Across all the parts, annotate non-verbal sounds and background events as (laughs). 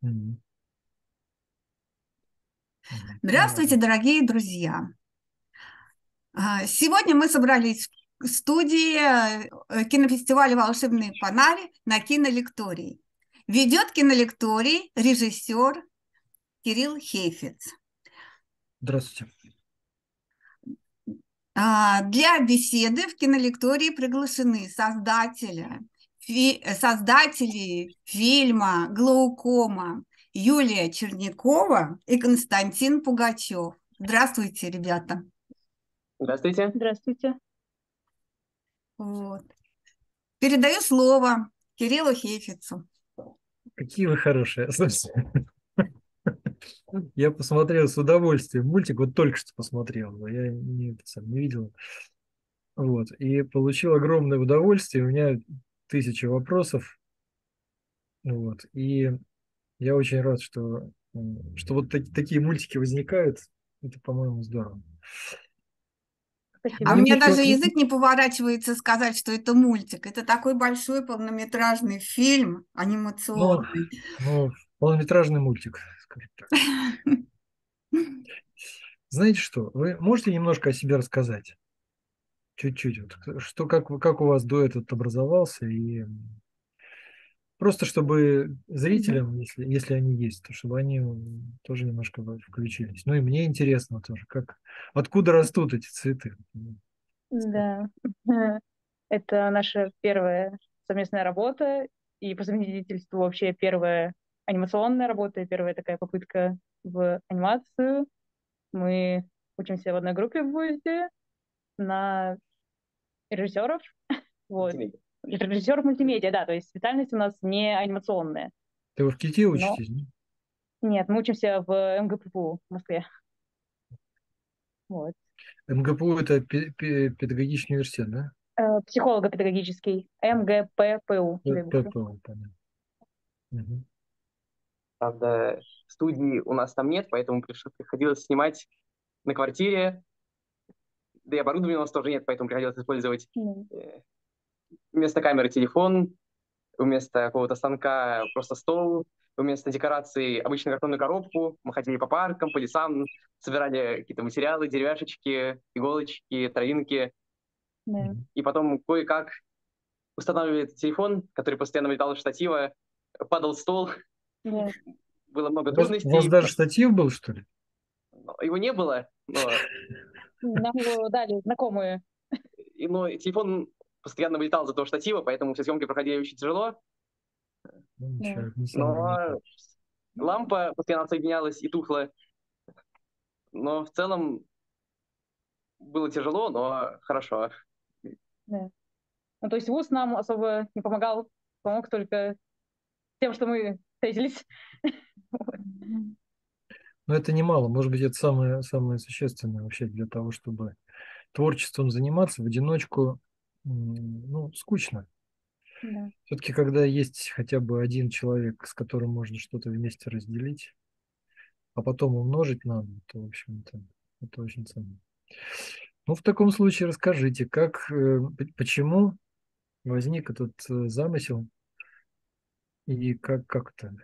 Мгм. Мгм. Здравствуйте, дорогие друзья! А, Сегодня мы собрались в студии э, кинофестиваля «Волшебный фонарь» на кинолектории. Ведет кинолекторий режиссер Кирилл Хейфец. Здравствуйте. А, Для беседы в кинолектории приглашены создатели, фи- создатели фильма «Глаукома» Юлия Чернякова и Константин Пугачев. Здравствуйте, ребята. Здравствуйте. Здравствуйте. Вот. Передаю слово Кириллу Хейфицу. Какие вы хорошие. (laughs) Слушайте, Я посмотрел с удовольствием мультик, вот только что посмотрел, но я не, сам, не видел. Вот, и получил огромное удовольствие. У меня тысячи вопросов. Вот, и я очень рад, что, что вот так- такие мультики возникают. Это, по-моему, здорово. Спасибо. А Ну, мне даже ну- язык не поворачивается сказать, что это мультик. Это такой большой полнометражный фильм анимационный. Ну, полнометражный мультик, скажем так. (laughs) Знаете что, вы можете немножко о себе рассказать? Чуть-чуть. Вот, что, как, как у вас дуэт этот образовался? И просто чтобы зрителям, если, если они есть, то чтобы они тоже немножко включились. Ну и мне интересно тоже, как, откуда растут эти цветы. Да. (laughs) Это наша первая совместная работа и по совместительству вообще первая анимационная работа, и первая такая попытка в анимацию. Мы учимся в одной группе в ВУЗе на режиссеров. (laughs) Вот. Мультимедиа. Режиссеров мультимедиа, да, то есть специальность у нас не анимационная. Ты вы в КИТе учитесь? да? Нет, мы учимся в МГППУ в Москве. Вот. МГПУ – это пе- пе- педагогический университет, да? Э, Психолого-педагогический МГППУ. буквы. ППУ, понятно. Мгм. Правда, студии у нас там нет, поэтому приш- приходилось снимать на квартире. Да и оборудования у нас тоже нет, поэтому приходилось использовать э, вместо камеры телефон, вместо какого-то станка просто стол, вместо декорации обычную картонную коробку. Мы ходили по паркам, по лесам, собирали какие-то материалы, деревяшечки, иголочки, травинки. да. И потом кое-как устанавливали этот телефон, который постоянно вылетал из штатива, падал в стол, Да. было много вас, у вас трудностей. даже штатив был, что ли? Его не было, но, (laughs) Нам его дали знакомые. и- но телефон постоянно вылетал из этого штатива, поэтому все съемки проходили очень тяжело. Ну, Но лампа постоянно соединялась и тухла. Но в целом было тяжело, но хорошо. Да. Ну, то есть ВУЗ нам особо не помогал, помог только тем, что мы встретились. Но это немало. Может быть, это самое, самое существенное вообще для того, чтобы творчеством заниматься в одиночку, ну, скучно. Да. Все-таки, когда есть хотя бы один человек, с которым можно что-то вместе разделить, а потом умножить надо, то, в общем-то, это очень ценно. Ну, в таком случае расскажите, как, э, почему возник этот э, замысел и как, как это?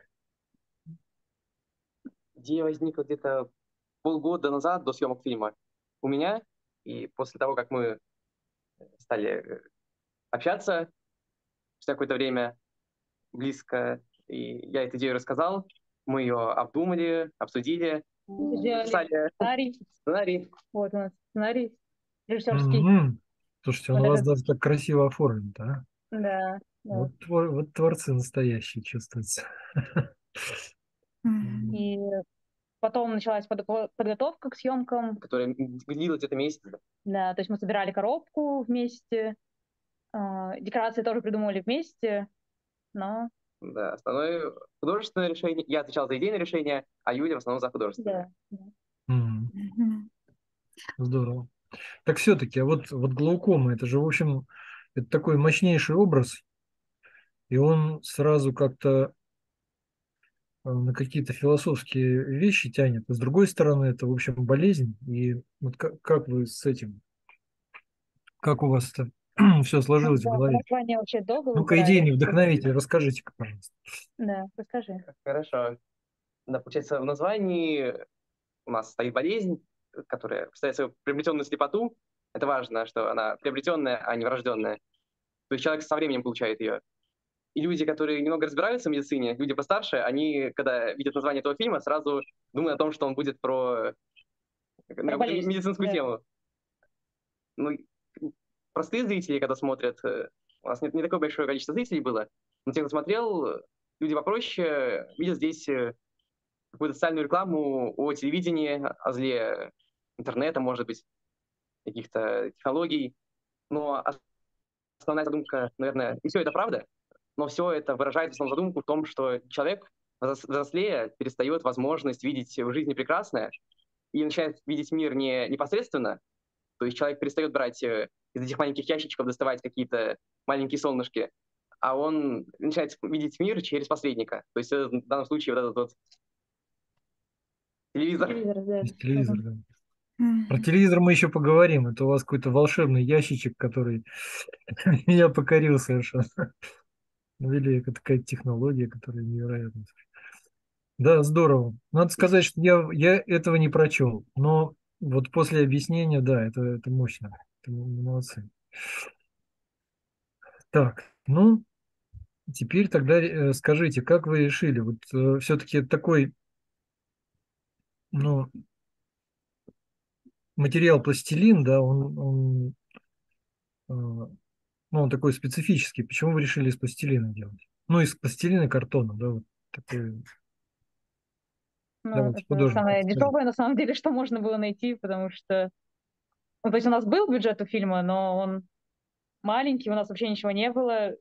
Идея возникла где-то полгода назад, до съемок фильма, у меня. И после того, как мы стали э, общаться спустя какое-то время близко, и я эту идею рассказал, мы ее обдумали, обсудили, Сделали написали сценарий. сценарий. Вот у нас сценарий режиссерский. Мгм. Слушайте, он Вот у вас это- даже так красиво оформлен, да? Да. да. Вот, твор- вот творцы настоящие чувствуются. И потом началась подго- подготовка к съемкам. которая длилась где-то месяц. Да, то есть мы собирали коробку вместе. а, Декорации тоже придумали вместе. Но Да, основное художественное решение. Я отвечал за идейное решение, а Юля в основном за художественное. да. Здорово. Так все-таки, а вот, вот глаукома, это же, в общем, это такой мощнейший образ, и он сразу как-то на какие-то философские вещи тянет. А с другой стороны, это, в общем, болезнь. И вот как, как вы с этим, как у вас это (clears throat) все сложилось да, в голове. Название вообще долго Ну-ка, идейный вдохновитель, расскажите-ка, пожалуйста. Да, расскажи. Хорошо. Да, получается, в названии у нас стоит болезнь, которая представляет свою приобретенную слепоту. Это важно, что она приобретенная, а не врожденная. То есть человек со временем получает ее. И люди, которые немного разбираются в медицине, люди постарше, они, когда видят название этого фильма, сразу думают о том, что он будет про, про медицинскую да. тему. Ну, простые зрители, когда смотрят, э, у нас нет не такое большое количество зрителей было, но те, кто смотрел, люди попроще видят здесь э, какую-то социальную рекламу о телевидении, о зле интернета, может быть, каких-то технологий. Но основная задумка, наверное, и все это правда, но все это выражает основную задумку в том, что человек, взрослея, перестает возможность видеть в жизни прекрасное и начинает видеть мир не непосредственно, то есть человек перестает брать э, из этих маленьких ящичков, доставать какие-то маленькие солнышки, а он начинает видеть мир через посредника. То есть в данном случае вот этот вот телевизор. Телевизор, да. Телевизор, да. Про телевизор мы еще поговорим. Это у вас какой-то волшебный ящичек, который (laughs) меня покорил совершенно. Великая такая технология, которая невероятная. Да, здорово. Надо сказать, что я, я этого не прочел, но вот после объяснения, да, это, это мощно. Это молодцы. Так, ну, теперь тогда э, скажите, как вы решили? Вот э, все-таки такой, ну, материал пластилин, да, он, он, э, ну, он такой специфический. Почему вы решили из пластилина делать? Ну, из пластилина и картона, да, вот такой. Ну, Давайте, это самое дешевое, на самом деле, что можно было найти, потому что... Ну, то есть у нас был бюджет у фильма, но он маленький, у нас вообще ничего не было.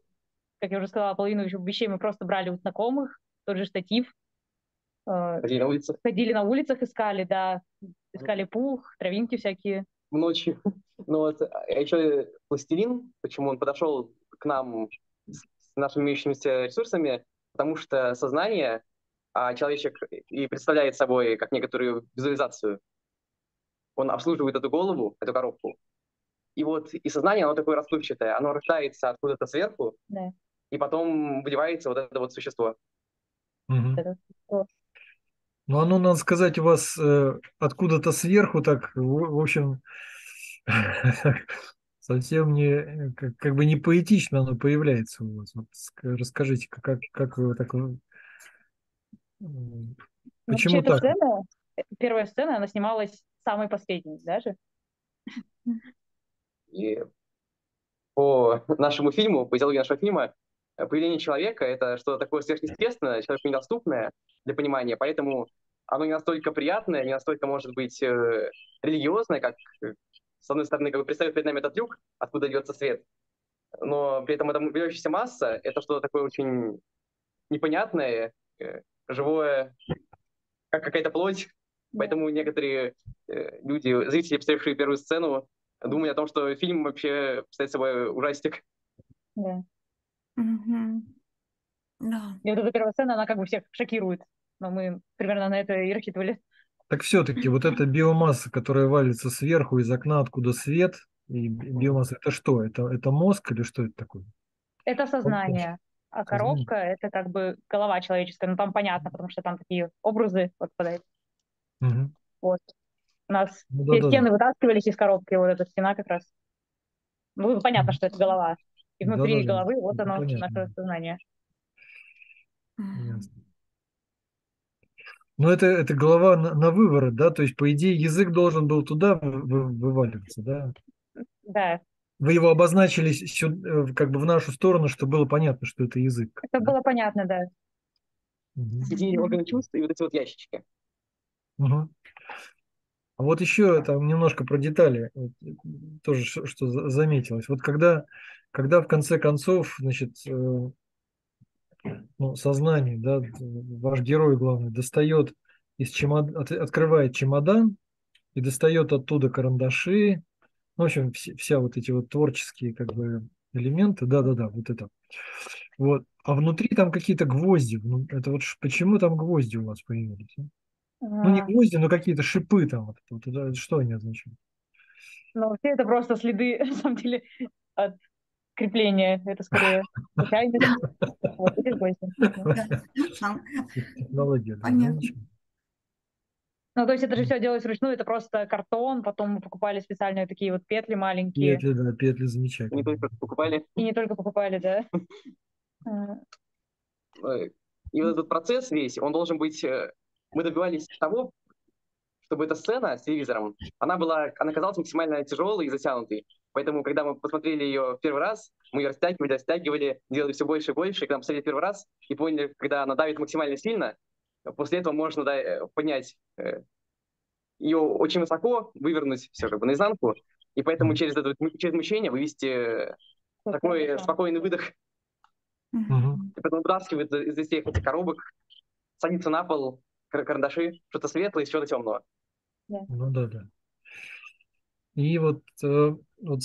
Как я уже сказала, половину вещей мы просто брали у знакомых, тот же штатив. Э, ходили на улицах? Ходили на улицах, искали, да. Искали пух, травинки всякие. Ночью. Ну вот, а еще пластилин, почему он подошел к нам с нашими имеющимися ресурсами, потому что сознание, а человечек и представляет собой как некоторую визуализацию. Он обслуживает эту голову, эту коробку. И вот и сознание, оно такое расплывчатое, оно рождается откуда-то сверху, да. и потом выливается вот это вот существо. Угу. Ну, оно, надо сказать, у вас э, откуда-то сверху так, в, в общем, (laughs) совсем не, э, как, как бы не поэтично оно появляется у вас. Вот расскажите, как, как вы так... Ну, почему так? Сцена, первая сцена, она снималась самой последней даже. И по нашему фильму, по идеологии нашего фильма, появление человека — это что-то такое сверхъестественное, человеку недоступное для понимания, поэтому оно не настолько приятное, не настолько, может быть, э, религиозное, как, э, с одной стороны, как бы представить перед нами этот люк, откуда льется свет, но при этом эта выдающаяся масса — это что-то такое очень непонятное, э, живое, как какая-то плоть. Поэтому некоторые люди, зрители, посмотревшие первую сцену, думали о том, что фильм вообще представляет собой ужастик. Да. Угу. Да. И вот эта первая сцена, она как бы всех шокирует. Но мы примерно на это и рассчитывали. Так все-таки вот эта биомасса, которая валится сверху из окна, откуда свет, и биомасса, это что? Это, это мозг или что это такое? Это сознание. А коробка – это как бы голова человеческая. Ну, там понятно, потому что там такие образы подпадают. Угу. Вот. У нас ну, все да, стены да. вытаскивались из коробки, вот эта стена как раз. Ну, понятно, что это голова. И внутри да, головы вот оно, понятно. наше сознание. Ясно. Но это, это голова на, на выворот, да? То есть, по идее, язык должен был туда вы, вываливаться, да? Да. Вы его обозначили сюда, э, как бы в нашу сторону, чтобы было понятно, что это язык. Это да? было понятно, да. Угу. Соединение органов чувств и вот эти вот ящички. Угу. А вот еще там немножко про детали, тоже что заметилось. Вот когда, когда в конце концов, значит, э, ну, сознание, да, ваш герой главный, достает из чемодан, от, открывает чемодан и достает оттуда карандаши, ну, в общем, вся, вся вот эти вот творческие как бы элементы, да-да-да, вот это. Вот. А внутри там какие-то гвозди. Ну, это вот почему там гвозди у вас появились? А? Ну, не гвозди, но какие-то шипы там. Вот, вот, это, что они означают? Ну, вообще это просто следы, (laughs) на самом деле, от крепления. Это скорее (laughs) случайность. Вот, и Технология. Понятно. Ну, то есть это же все делалось вручную, это просто картон, потом мы покупали специальные такие вот петли маленькие. Петли, да, петли замечательные. Не только покупали. И не только покупали, да. (laughs) И вот этот процесс весь, он должен быть... э, Мы добивались того, чтобы эта сцена с телевизором, она была, она казалась максимально тяжелой и затянутой. Поэтому, когда мы посмотрели ее в первый раз, мы ее растягивали, растягивали, делали все больше и больше. И когда мы посмотрели первый раз и поняли, когда она давит максимально сильно, после этого можно да, э, поднять э, ее очень высоко, вывернуть все как бы наизнанку. И поэтому через это через мучение вывести э, такой спокойный выдох Мгм. и потом вытаскивает из из всех этих коробок, садится на пол, кар- карандаши, что-то светлое из чего-то темного. Ну да, да. И вот, э, вот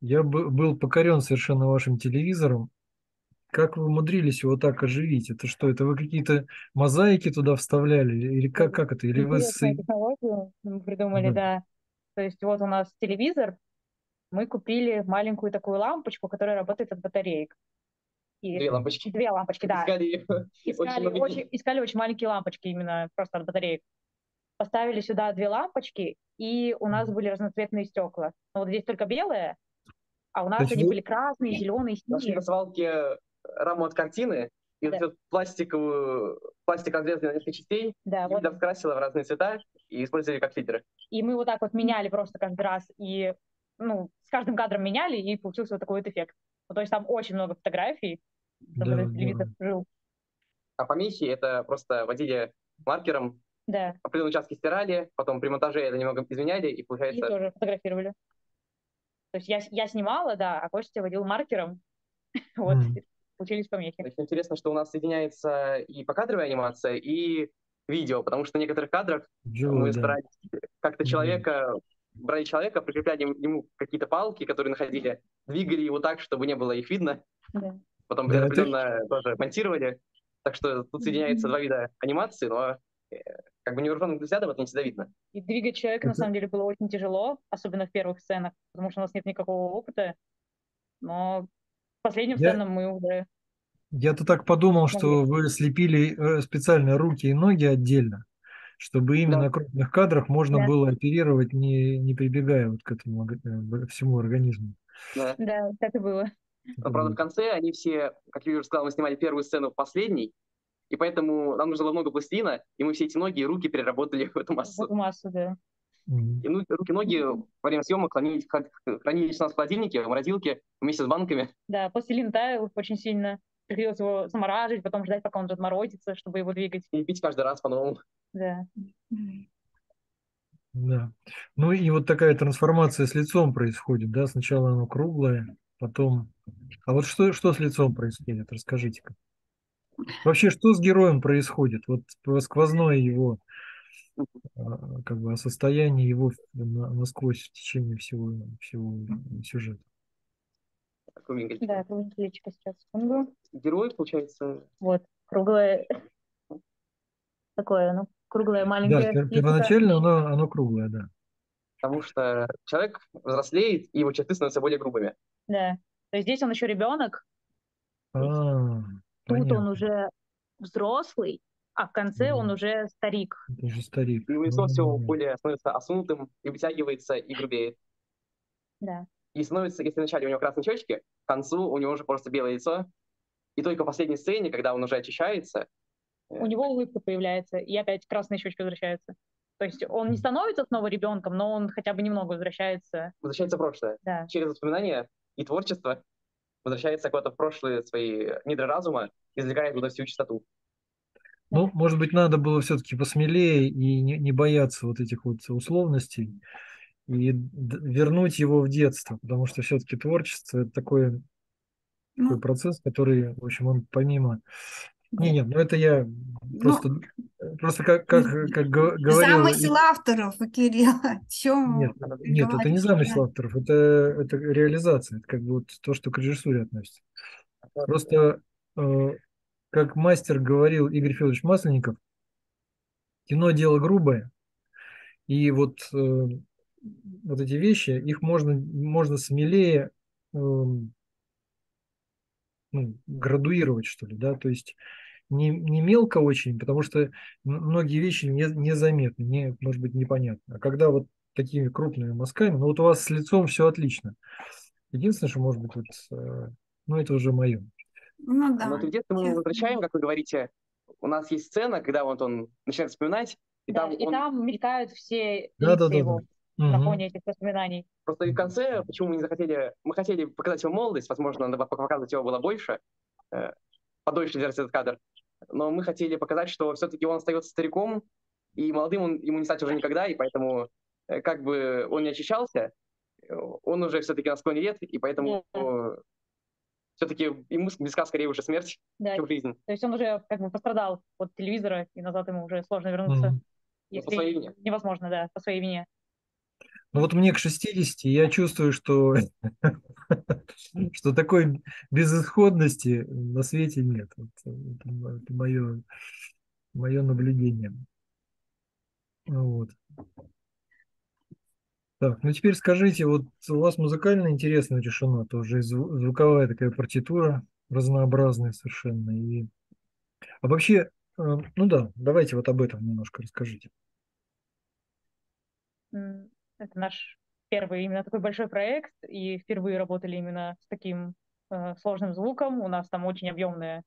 я бы- был покорен совершенно вашим телевизором. Как вы умудрились его так оживить? Это что, это вы какие-то мозаики туда вставляли? Или как, как это? Или вы... Технологию мы придумали, Да. да. То есть вот у нас телевизор, мы купили маленькую такую лампочку, которая работает от батареек. И Две лампочки. две лампочки, да. Искали. (laughs) Искали много очень, искали очень маленькие лампочки именно просто от батареек. Поставили сюда две лампочки, и у нас были разноцветные стекла. Но вот здесь только белые, а у нас они вы- были красные, зеленые, синие. на свалке раму от картины, и Да. вот пластиковую, пластик разрезанный на несколько частей, Да, вот. Юля вкрасила в разные цвета и использовали как лидеры. И мы вот так вот меняли просто каждый раз, и ну, с каждым кадром меняли, и получился вот такой вот эффект. Ну, то есть там очень много фотографий, Да, телевизор жил. А помехи это просто водили маркером, Да, определенные участки стирали, потом при монтаже это немного изменяли, и и получается... тоже фотографировали. То есть я, я снимала, да, а Костя водил маркером. (laughs) Вот, и получились помехи. Очень интересно, что у нас соединяется и покадровая анимация, и видео, потому что в некоторых кадрах Живой, мы да. старались как-то человека, брали человека, прикрепляли ему какие-то палки, которые находили, двигали его так, чтобы не было их видно, Да. потом Да, это- определенно тоже монтировали. Так что тут соединяется Мгм. два вида анимации, но как бы невооруженным взглядом это не всегда видно. И двигать человека, на самом деле, было очень тяжело, особенно в первых сценах, потому что у нас нет никакого опыта. Но к последним Я- сценам мы уже... Я-то так подумал, что вы слепили э, специально руки и ноги отдельно, чтобы именно Да. на крупных кадрах можно Да. было оперировать, не, не прибегая вот к этому э, всему организму. Да. Да, так и было. Но, правда, в конце они все, как я уже сказал, мы снимали первую сцену в последней, и поэтому нам нужно было много пластилина, и мы все эти ноги и руки переработали (laughs) в эту В массу. эту массу, да. И ну, руки и ноги во время съемок хранились, хранились у нас в холодильнике, в морозилке вместе с банками. Да, пластилин таял очень сильно. Приходилось его замораживать, потом ждать, пока он разморозится, чтобы его двигать. И пить каждый раз по-новому. Да. Да. Ну и вот такая трансформация с лицом происходит, да? Сначала оно круглое, потом... А вот что, что с лицом происходит? Расскажите-ка. Вообще, что с героем происходит? Вот сквозное его а, как бы состояние его на- насквозь в течение всего, всего сюжета. Да, кругленькое личико сейчас, секунду. Герой, получается, Вот, круглое... Такое, ну, круглое Да, маленькое личико. первоначально оно, оно круглое, да. потому что человек взрослеет, и его черты становятся более грубыми. Да. То есть здесь он еще ребенок, А, тут он понятно. уже взрослый, а в конце он Мгм. уже старик. Это же старик. И его лицо Ну, все ну, ну. более становится осунутым, и вытягивается, и грубеет. Да. И становится, если вначале у него красные щечки, к концу у него уже просто белое лицо. И только в последней сцене, когда он уже очищается, У него улыбка появляется, и опять красные щечки возвращаются. То есть он не становится снова ребенком, но он хотя бы немного возвращается. возвращается прошлое. Да. Через воспоминания и творчество возвращается куда-то в прошлые свои недра разума, извлекает туда всю чистоту. Ну, может быть, надо было все-таки посмелее и не, не бояться вот этих вот условностей и вернуть его в детство, потому что все-таки творчество это такой, такой Ну, процесс, который, в общем, он помимо... Не, нет, ну это я просто, просто как, как, как го- говорил... Замысел авторов, Кирилл. (laughs) О чем Нет, ты нет, это не замысел авторов, это, это реализация, это как бы вот то, что к режиссуре относится. Просто, э, как мастер говорил Игорь Федорович Масленников, кино дело грубое, и вот э, вот эти вещи, их можно, можно смелее эм, ну, градуировать, что ли, да, то есть не, не мелко очень, потому что многие вещи не, незаметны, не, может быть, непонятны. А когда вот такими крупными мазками, ну вот у вас с лицом все отлично. Единственное, что может быть, вот, э, ну это уже мое. Ну да. Но в детство мы возвращаем, как вы говорите, у нас есть сцена, когда вот он начинает вспоминать, и, да, там, и он... там мелькают все да, да, да, его да. на фоне этих воспоминаний. Просто и в конце, почему мы не захотели, мы хотели показать его молодость, возможно, надо показывать его было больше, э, подольше держать этот кадр, но мы хотели показать, что все-таки он остается стариком, и молодым он, ему не стать уже никогда, и поэтому э, как бы он не очищался, он уже все-таки на склоне лет, и поэтому yeah. все-таки ему близка скорее уже смерть, да. чем жизнь. То есть он уже как бы пострадал от телевизора, и назад ему уже сложно вернуться. Mm-hmm. Если... По своей вине. Невозможно, да, по своей вине. Ну вот мне к 60 я чувствую, что, (laughs) что такой безысходности на свете нет. Вот, это, это мое, мое наблюдение. Вот. Так, ну теперь скажите, вот у вас музыкально интересно решено, тоже звуковая такая партитура, разнообразная совершенно. И... А вообще, э, ну да, давайте вот об этом немножко расскажите. Это наш первый именно такой большой проект, и впервые работали именно с таким э, сложным звуком. У нас там очень объемная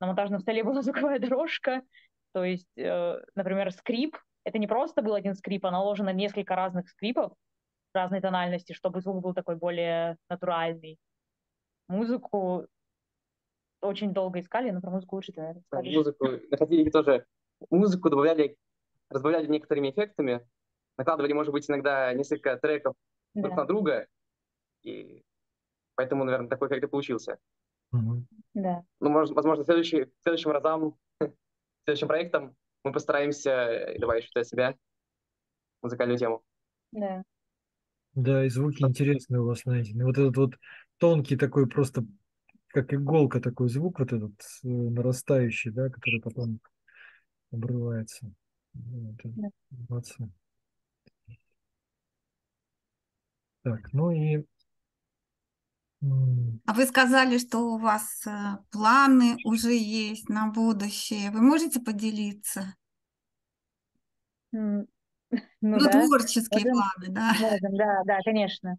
на монтажном столе (laughs) была звуковая дорожка. То есть, э, например, скрип. Это не просто был один скрип, а наложено несколько разных скрипов разной тональности, чтобы звук был такой более натуральный. Музыку очень долго искали, но про музыку лучше ты, наверное, скажешь. Музыку находили тоже. Музыку добавляли, разбавляли некоторыми эффектами, накладывали, может быть, иногда несколько треков да. друг на друга, и поэтому, наверное, такой эффект и получился. Угу. Да. Ну, может, возможно, следующий, следующим разам, (laughs) следующим проектом мы постараемся добавить что-то от себя, музыкальную тему. Да. Да, и звуки интересные у вас найдены. Вот этот вот тонкий такой просто, как иголка такой звук, вот этот э, нарастающий, да, который потом обрывается. Вот, да. Молодцы. Так, ну и... А вы сказали, что у вас э, планы уже есть на будущее. Вы можете поделиться? (laughs) Ну, ну да. творческие Можем, планы, да. Можем, да, да, конечно.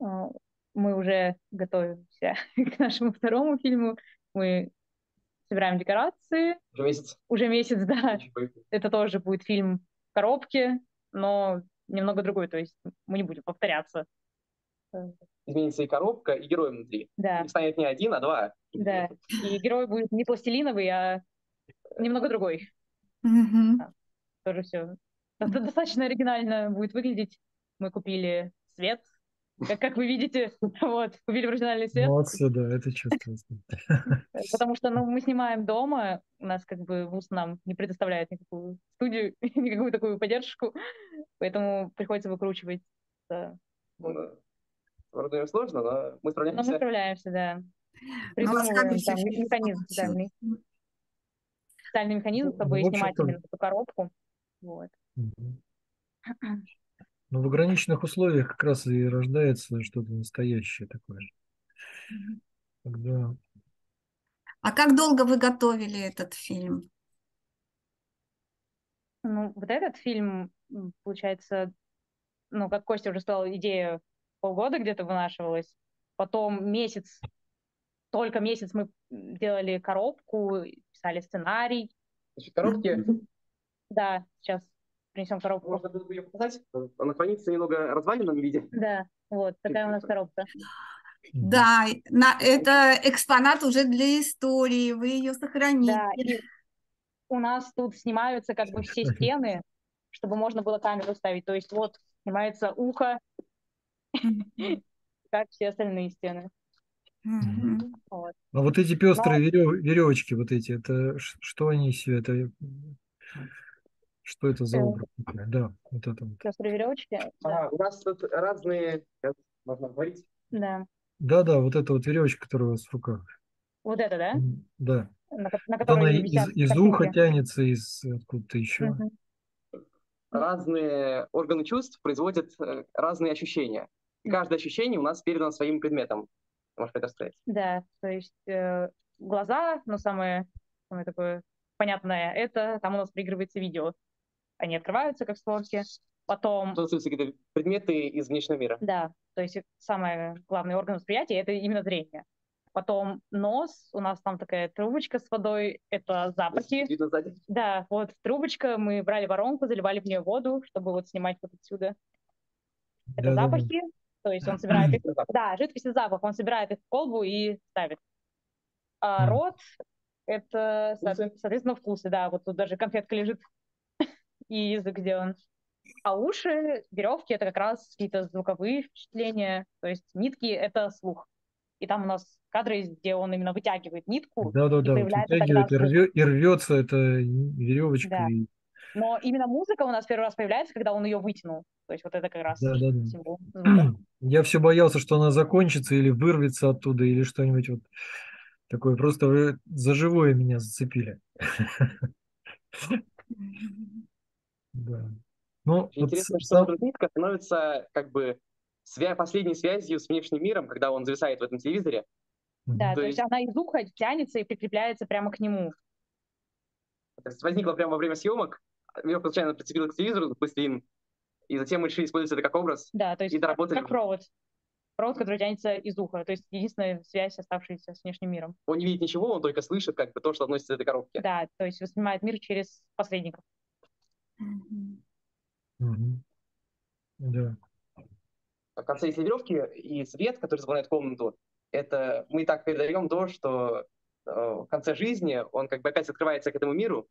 А, мы уже готовимся (laughs) к нашему второму фильму. Мы собираем декорации. Уже месяц. Уже месяц, (laughs) да. Это тоже будет фильм в коробке, но немного другой, то есть мы не будем повторяться. Изменится и коробка, и герой внутри. Да. И станет не один, а два. Да, и герой будет не пластилиновый, а немного другой. Mm-hmm. Да. Тоже все достаточно оригинально будет выглядеть. Мы купили свет, как, как вы видите, (laughs) вот, купили профессиональный свет. Молодцы, да, это чувствуется. (laughs) Потому что ну, мы снимаем дома, у нас как бы ВУЗ нам не предоставляет никакую студию, (laughs) никакую такую поддержку, поэтому приходится выкручивать. Да. Ну, вроде сложно, но мы справляемся. Но мы справляемся, да. Придумываем там механизм специальный. Специальный механизм, чтобы ну, снимать именно эту коробку. Вот. (clears throat) Но в ограниченных условиях как раз и рождается что-то настоящее такое. Когда... А как долго вы готовили этот фильм? Ну, вот этот фильм, получается, ну, как Костя уже сказал, идея полгода где-то вынашивалась. Потом месяц, только месяц мы делали коробку, писали сценарий. Значит, коробки? Да, сейчас принесем коробку. Можно было бы ее показать? Она хранится немного разваленном виде. Да, вот такая у нас коробка. Да, на, это экспонат уже для истории, вы ее сохраните. Да, и у нас тут снимаются как бы все стены, чтобы можно было камеру ставить. То есть вот снимается ухо, как все остальные стены. Вот. А вот эти пестрые Но... веревочки, вот эти, это что они все? Это что это за э, образ? Да, вот это вот. Пестрые веревочки. А, у нас тут разные, можно говорить? Да. Да, да, вот эта вот веревочка, которая у вас в руках. Вот это, да? Да. На, на которой Она из, из уха тянется, из откуда-то еще. Угу. разные органы чувств производят э, разные ощущения. И каждое ощущение у нас передано своим предметом. Можешь это рассказать? Да, то есть э, глаза, но самое, самое такое понятное, это там у нас проигрывается видео. Они открываются как створки. Потом... То есть какие-то предметы из внешнего мира. Да, то есть самый главный орган восприятия — это именно зрение. Потом нос, у нас там такая трубочка с водой, это запахи. Видно сзади? Да, вот трубочка, мы брали воронку, заливали в нее воду, чтобы вот снимать вот отсюда. Это Да-да-да. запахи, то есть он собирает их, да, жидкость и запах, он собирает их в колбу и ставит. А рот — это, соответственно, вкусы, да, вот тут даже конфетка лежит, и язык сделан. А уши, веревки — это как раз какие-то звуковые впечатления, то есть нитки — это слух. И там у нас кадры, где он именно вытягивает нитку, Да-да-да, вытягивает и, рве- и рвется эта веревочка. Да. и- но именно музыка у нас первый раз появляется, когда он ее вытянул. То есть вот это как раз Да-да-да. символ звука. (clears throat) Я все боялся, что она закончится или вырвется оттуда, или что-нибудь вот такое. Просто вы за живое меня зацепили. (laughs) Да. Ну, вот Интересно, с- что нитка становится как бы свя- последней связью с внешним миром, когда он зависает в этом телевизоре. Да, То то есть есть- она из уха тянется и прикрепляется прямо к нему. То есть возникла прямо во время съемок, веревка случайно прицепила к телевизору, пластилин, и затем мы решили использовать это как образ. Да, то есть И как, доработали как провод. Провод, который тянется из уха. То есть единственная связь, оставшаяся с внешним миром. Он не видит ничего, он только слышит как бы то, что относится к этой коробке. Да, то есть воспринимает мир через посредников. Мгм. Мгм. Да. В конце есть веревки и свет, который заполняет комнату. Это мы так передаем то, что э, в конце жизни он как бы опять открывается к этому миру,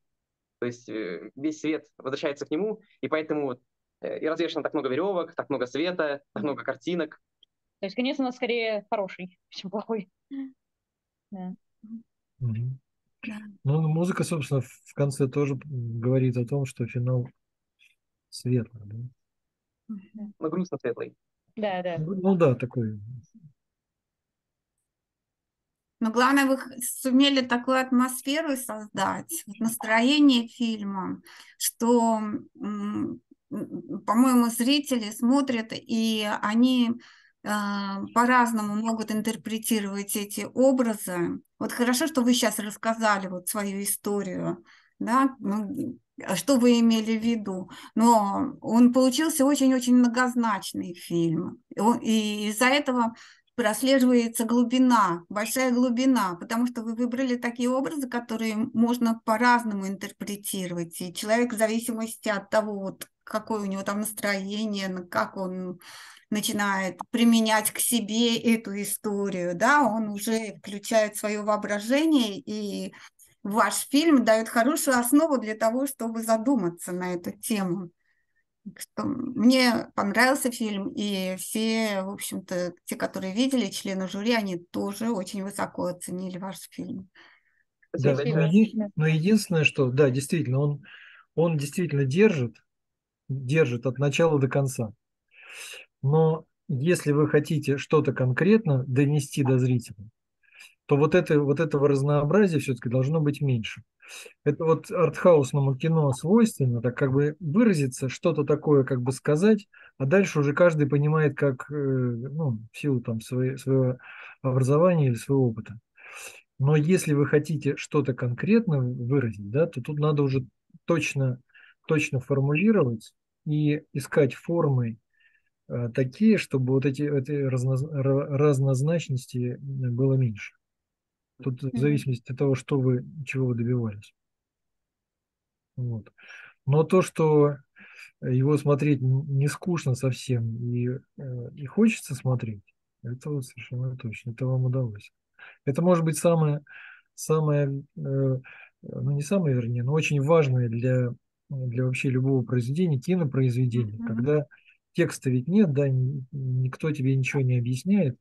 то есть э, весь свет возвращается к нему, и поэтому э, и развешено так много веревок, так много света, так много картинок. То есть конец у нас скорее хороший, чем плохой. (laughs) Да. Мгм. Да. Ну, музыка, собственно, в конце тоже говорит о том, что финал светлый. Да? Но грустно светлый. да, да. Ну да, такой. Но главное, вы сумели такую атмосферу создать, настроение фильма, что, по-моему, зрители смотрят, и они по-разному могут интерпретировать эти образы. Вот хорошо, что вы сейчас рассказали вот свою историю, да, ну, а что вы имели в виду. Но он получился очень-очень многозначный фильм. И из-за этого прослеживается глубина, большая глубина, потому что вы выбрали такие образы, которые можно по-разному интерпретировать. И человек в зависимости от того, вот, какое у него там настроение, на- как он начинает применять к себе эту историю, да, он уже включает свое воображение, и ваш фильм дает хорошую основу для того, чтобы задуматься на эту тему. Что мне понравился фильм, и все, в общем-то, те, которые видели, члены жюри, они тоже очень высоко оценили ваш фильм. Да, Спасибо но, большое. еди- но единственное, что, да, действительно, он, он действительно держит, держит от начала до конца. Но если вы хотите что-то конкретно донести до зрителя, то вот, это, вот этого разнообразия все-таки должно быть меньше. Это вот артхаусному кино свойственно, так как бы выразиться, что-то такое как бы сказать, а дальше уже каждый понимает, как, э, ну, в силу там своей, своего образования или своего опыта. Но если вы хотите что-то конкретно выразить, да, то тут надо уже точно, точно формулировать и искать формы такие, чтобы вот эти, эти разноз- ра- разнозначности было меньше. Тут в зависимости от того, что вы, чего вы добивались. Вот. Но то, что его смотреть не скучно совсем и, э, и хочется смотреть, это вот совершенно точно, это вам удалось. Это может быть самое, самое э, ну не самое, вернее, но очень важное для, для вообще любого произведения, кинопроизведения, Мгм. когда текста ведь нет, да, ни- никто тебе ничего не объясняет,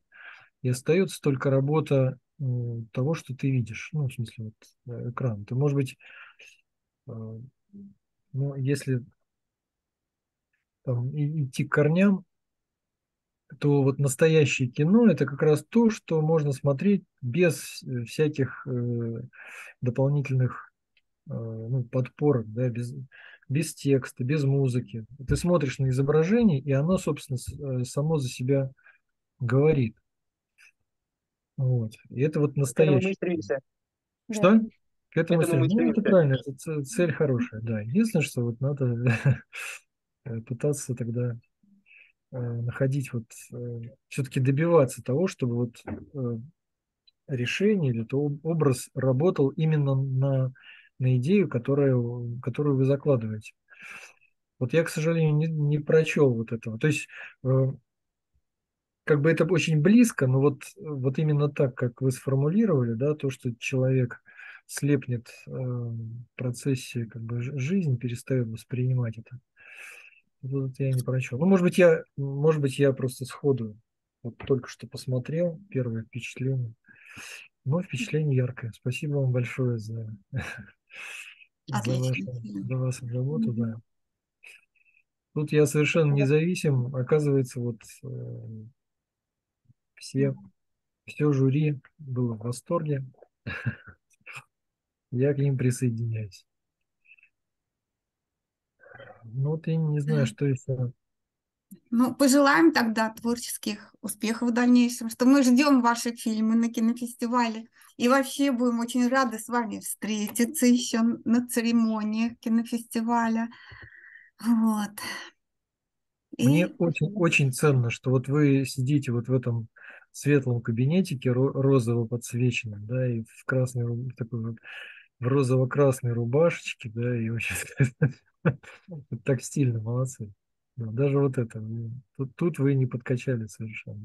и остается только работа э, того, что ты видишь, ну, в смысле, вот, э, экран. Ты, может быть, э, ну, если там, идти к корням, то вот настоящее кино это как раз то, что можно смотреть без э, всяких э, дополнительных ну, подпорок, да, без, без текста, без музыки. Ты смотришь на изображение, и оно, собственно, само за себя говорит. Вот. И это вот настоящий. Что? К этому, этому мы ну, это правильно, это цель хорошая, да. Единственное, что вот надо (laughs) пытаться тогда э, находить вот, э, все-таки добиваться того, чтобы вот э, решение или то образ работал именно на, на идею, которую, которую вы закладываете. Вот я, к сожалению, не, не прочел вот этого. То есть как бы это очень близко, но вот, вот именно так, как вы сформулировали, да, то, что человек слепнет э, в процессе как бы, жизни, перестает воспринимать это. Вот я не прочел. Ну, может быть, я, может быть, я просто сходу вот только что посмотрел первое впечатление. Но впечатление яркое. Спасибо вам большое за, (laughs) за, вашу, за вашу работу. Да. Тут я совершенно независим. Оказывается, вот э, все, все жюри было в восторге. (laughs) Я к ним присоединяюсь. Ну, вот я не знаю, что еще. Ну, пожелаем тогда творческих успехов в дальнейшем, что мы ждем ваши фильмы на кинофестивале. И вообще будем очень рады с вами встретиться еще на церемониях кинофестиваля. Вот. Мне и... очень, очень ценно, что вот вы сидите вот в этом светлом кабинетике розово подсвеченном, да, и в красной такой вот в розово-красной рубашечке, да, и очень (laughs) так стильно, молодцы. Да, даже вот это, тут, тут вы не подкачали совершенно.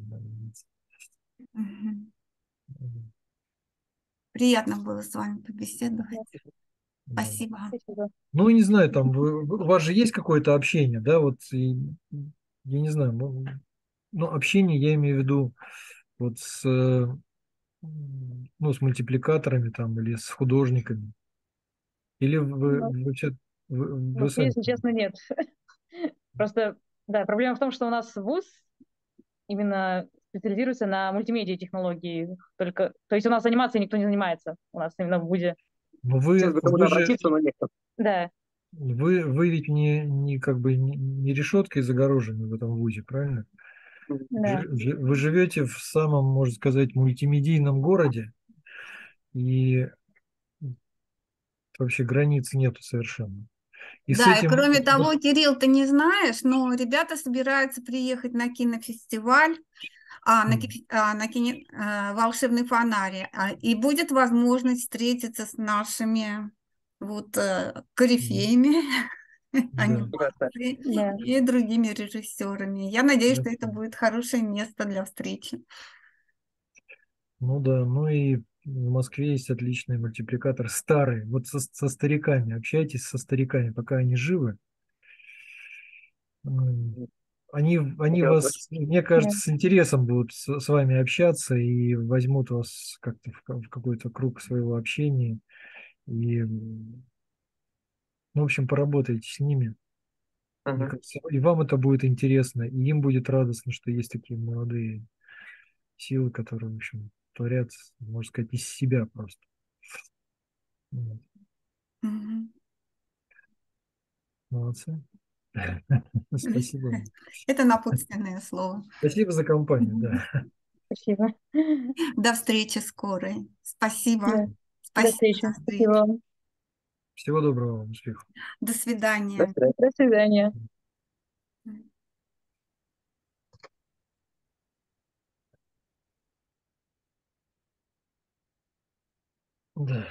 Приятно было с вами побеседовать. Спасибо. Ну, не знаю, там вы, у вас же есть какое-то общение, да, вот, и, я не знаю, ну, общение я имею в виду вот с ну, с мультипликаторами там или с художниками? Или вы, ну, вы вообще... Вы, вы сами... Если честно, нет. Просто, да, проблема в том, что у нас вуз именно специализируется на мультимедиа технологии. Только, то есть у нас анимацией никто не занимается. У нас именно в ВУЗе. Но вы, вы же... Да. Вы, вы ведь не, не как бы не, не решеткой загорожены в этом ВУЗе, правильно? Да. Вы живете в самом, можно сказать, мультимедийном городе, и вообще границ нету совершенно. И да, этим... и кроме того, Кирилл, ты не знаешь, но ребята собираются приехать на кинофестиваль, а, на, а, на кине, а, волшебный фонарь, а, и будет возможность встретиться с нашими вот э, корифеями. (laughs) анимации да. и другими режиссерами. Я надеюсь, да. что это будет хорошее место для встречи. Ну да, ну и в Москве есть отличный мультипликатор старый. Вот со, со стариками, общайтесь со стариками, пока они живы. Они, они вас, мне кажется, с интересом будут с, с вами общаться и возьмут вас как-то в, в какой-то круг своего общения. И ну, в общем, поработайте с ними. Мне кажется, и вам это будет интересно, и им будет радостно, что есть такие молодые силы, которые, в общем, творят, можно сказать, из себя просто. Вот. Молодцы. (laughs) Спасибо. (laughs) Это напутственное слово. Спасибо за компанию, да. Спасибо. До встречи скорой. Спасибо. Да. Спасибо. До встречи. Спасибо. Всего доброго, успехов. До свидания. До свидания. Да.